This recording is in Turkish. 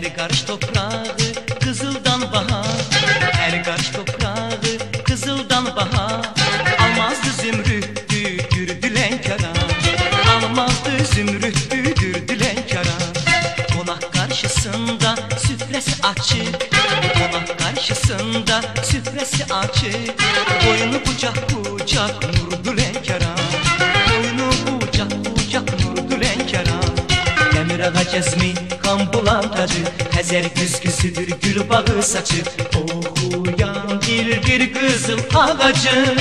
kaş toprağı kızıldan bahar Her kaş toprağı kızıldan bahar Almazdı zümrüttü dürdülen kara. Almazdı zümrüttü dürdülen kara. Konak karşısında süfresi açık Konak karşısında süfresi açık Boynu bucak bucak Demir ağa cezmi kan bulan tacı Hezer güzgüsüdür gül bağı saçı. Okuyan bir bir kızıl ağacı